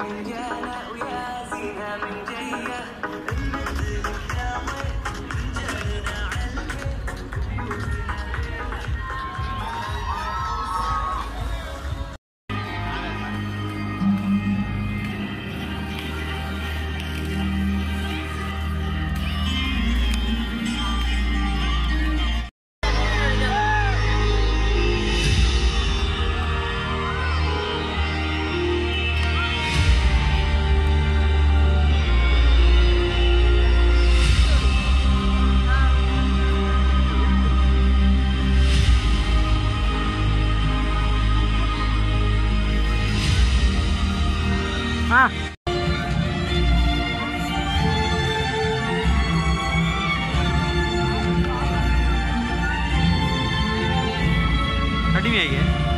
Yeah, yeah, yeah. हाँ। खड़ी में आई है